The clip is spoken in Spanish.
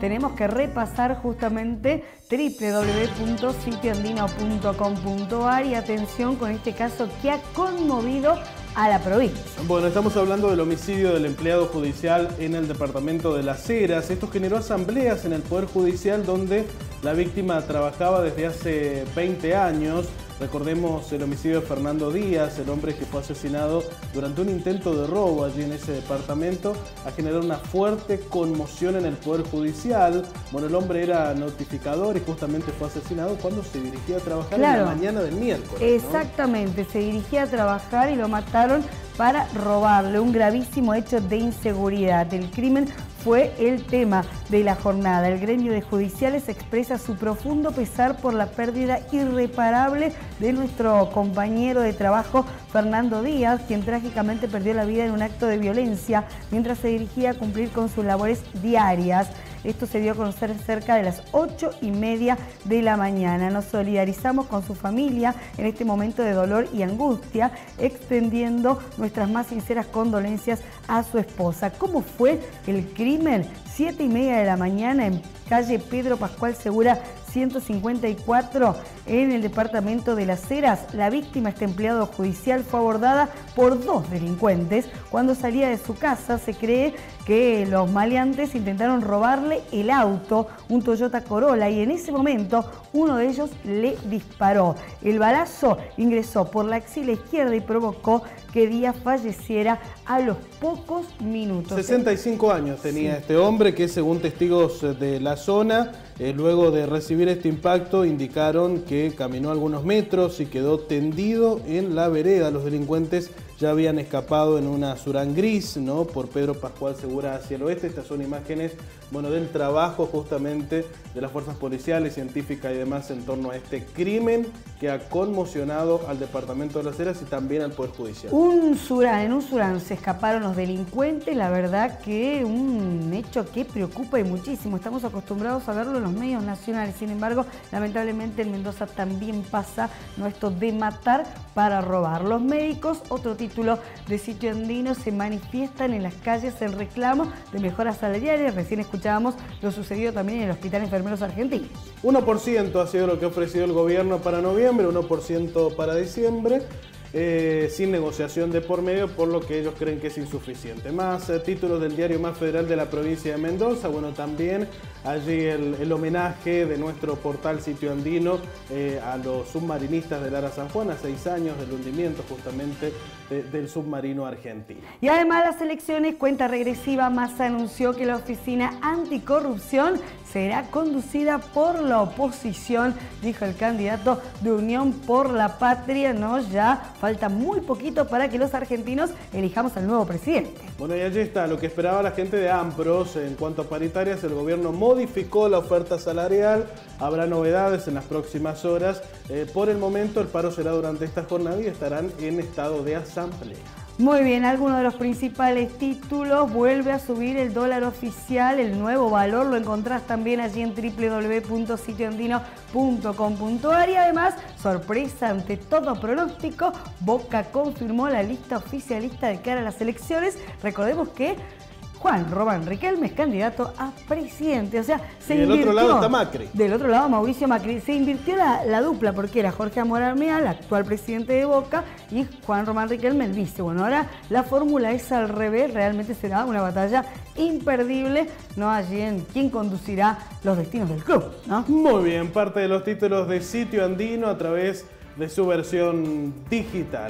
tenemos que repasar justamente www.sitioandino.com.ar y atención con este caso que ha conmovido a la provincia. Bueno, estamos hablando del homicidio del empleado judicial en el departamento de Las Heras. Esto generó asambleas en el Poder Judicial donde la víctima trabajaba desde hace 20 años. Recordemos el homicidio de Fernando Díaz, el hombre que fue asesinado durante un intento de robo allí en ese departamento, ha generado una fuerte conmoción en el Poder Judicial. Bueno, el hombre era notificador y justamente fue asesinado cuando se dirigía a trabajar en la mañana del miércoles. Exactamente, se dirigía a trabajar y lo mataron para robarle un gravísimo hecho de inseguridad. El crimen fue el tema de la jornada. El gremio de judiciales expresa su profundo pesar por la pérdida irreparable de nuestro compañero de trabajo Fernando Díaz, quien trágicamente perdió la vida en un acto de violencia mientras se dirigía a cumplir con sus labores diarias. Esto se dio a conocer cerca de las ocho y media de la mañana. Nos solidarizamos con su familia en este momento de dolor y angustia, extendiendo nuestras más sinceras condolencias a su esposa. ¿Cómo fue el crimen? Siete y media de la mañana en calle Pedro Pascual Segura 154 en el departamento de Las Heras. La víctima, este empleado judicial, fue abordada por dos delincuentes. Cuando salía de su casa se cree que los maleantes intentaron robarle el auto, un Toyota Corolla, y en ese momento uno de ellos le disparó. El balazo ingresó por la axila izquierda y provocó que Díaz falleciera a los pocos minutos. 65 años tenía este hombre que según testigos de la zona eh, luego de recibir este impacto indicaron que caminó algunos metros y quedó tendido en la vereda. Los delincuentes ya habían escapado en una Surán gris, ¿no? Por Pedro Pascual Segura hacia el oeste. Estas son imágenes, bueno, del trabajo justamente de las fuerzas policiales, científicas y demás en torno a este crimen que ha conmocionado al Departamento de las Heras y también al Poder Judicial. Un Surán, en un Surán se escaparon los delincuentes, la verdad que un hecho que preocupa y muchísimo. Estamos acostumbrados a verlo en los medios nacionales, sin embargo, lamentablemente en Mendoza también pasa ¿no? esto de matar para robar. Los médicos, otro tipo de sitio andino se manifiestan en las calles en reclamo de mejoras salariales. Recién escuchábamos lo sucedido también en el Hospital Enfermeros Argentinos. 1% ha sido lo que ha ofrecido el gobierno para noviembre, 1% para diciembre. Eh, sin negociación de por medio, por lo que ellos creen que es insuficiente. Más eh, títulos del diario más federal de la provincia de Mendoza, bueno, también allí el, homenaje de nuestro portal Sitio Andino eh, a los submarinistas del Ara San Juan, a seis años del hundimiento justamente del submarino argentino. Y además las elecciones, cuenta regresiva, Massa anunció que la Oficina Anticorrupción será conducida por la oposición, dijo el candidato de Unión por la Patria. No, ya falta muy poquito para que los argentinos elijamos al nuevo presidente. Bueno, y allí está lo que esperaba la gente de AMPROS en cuanto a paritarias. El gobierno modificó la oferta salarial. Habrá novedades en las próximas horas. Eh, por el momento, el paro será durante esta jornada y estarán en estado de asamblea. Muy bien, algunos de los principales títulos. Vuelve a subir el dólar oficial, el nuevo valor lo encontrás también allí en www.sitioandino.com.ar y además, sorpresa ante todo pronóstico, Boca confirmó la lista oficialista de cara a las elecciones. Recordemos que Juan Román Riquelme es candidato a presidente. O sea, se y del otro lado está Macri. Del otro lado, Mauricio Macri. Se invirtió la, dupla porque era Jorge Amoralmeal, actual presidente de Boca, y Juan Román Riquelme, el vice. Bueno, ahora la fórmula es al revés. Realmente será una batalla imperdible, ¿no? Allí en quién conducirá los destinos del club, ¿no? Muy bien, parte de los títulos de Sitio Andino a través de su versión digital.